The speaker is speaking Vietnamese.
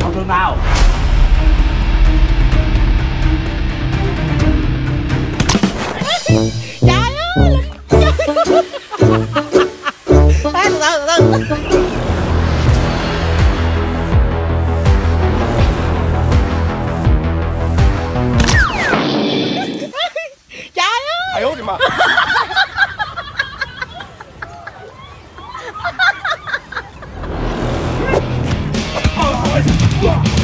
Không thương tao Trời ơi! Từ từ từ từ. Trời ơi! Ai ơi mà? Oh,